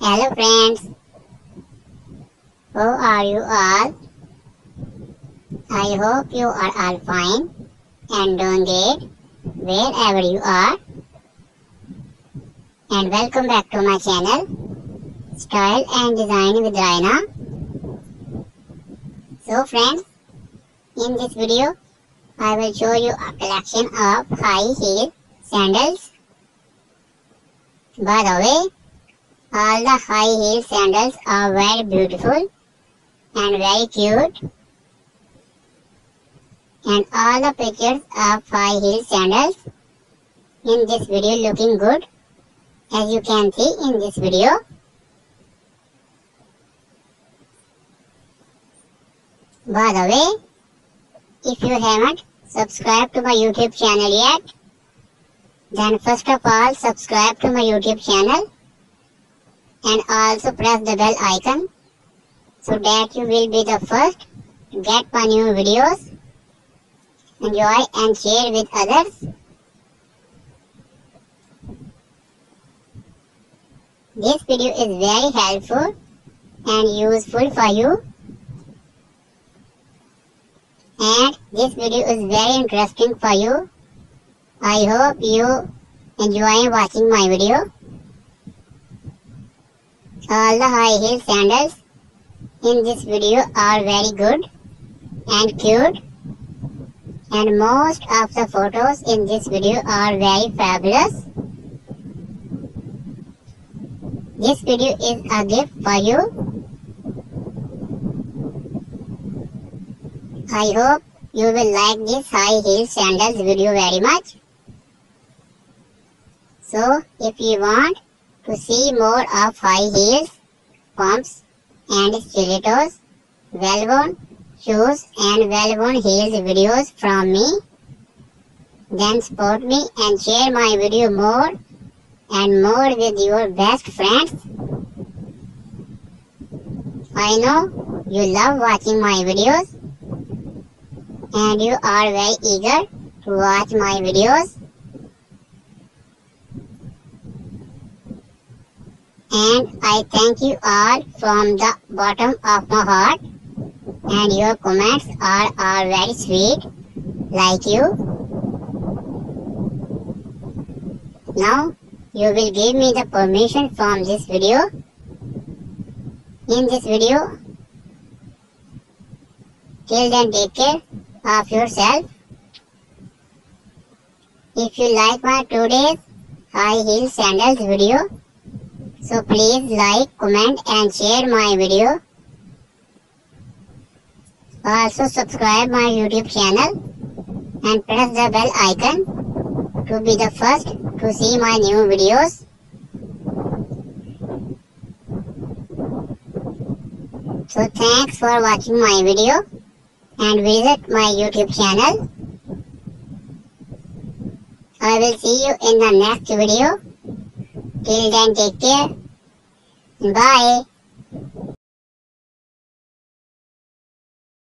Hello friends. How are you all? I hope you are all fine and doing great wherever you are. And welcome back to my channel Style and Design with Raina. So friends, in this video I will show you a collection of high heel sandals. By the way, all the high heel sandals are very beautiful and very cute. And all the pictures of high heel sandals in this video looking good as you can see in this video. By the way, if you haven't subscribed to my YouTube channel yet, then first of all subscribe to my YouTube channel and also press the bell icon so that you will be the first to get my new videos. Enjoy and share with others. This video is very helpful and useful for you. And this video is very interesting for you. I hope you enjoy watching my video. All the high heel sandals in this video are very good and cute and most of the photos in this video are very fabulous. This video is a gift for you. I hope you will like this high heel sandals video very much. So if you want to see more of high heels, pumps and stilettos, well-worn shoes and well-worn heels videos from me, then support me and share my video more and more with your best friends. I know you love watching my videos and you are very eager to watch my videos. And I thank you all from the bottom of my heart and your comments are, are very sweet like you. Now you will give me the permission from this video. In this video, till then take care of yourself. If you like my today's high heel sandals video, so please like, comment and share my video. Also subscribe my YouTube channel and press the bell icon to be the first to see my new videos. So thanks for watching my video and visit my YouTube channel. I will see you in the next video. Till then take care. Bye.